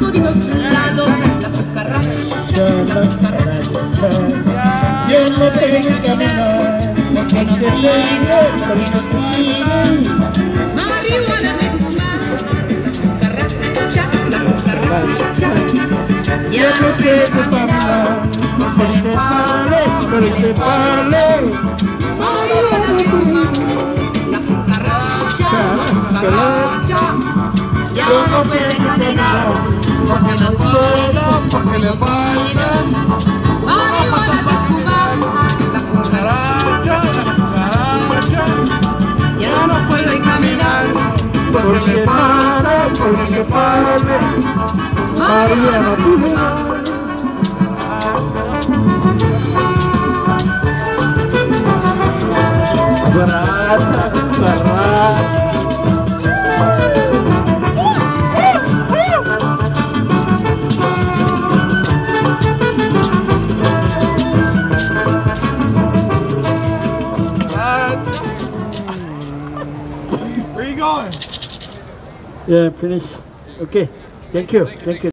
lados, la cucarracha, Yo no tengo que caminar, porque no Marihuana me la Ya no tengo que caminar, por este palo, por este palo. Marihuana la cucarracha, la. Ya no me dejan de le falta. Marihuana me fumaba, la Cucaracha, la cucaracha. ya no puede caminar. Porque le para, porque le para. María la Pura. Cucaracha, cucaracha. Where are you going? Yeah, finish. Okay. Thank you. Thank you.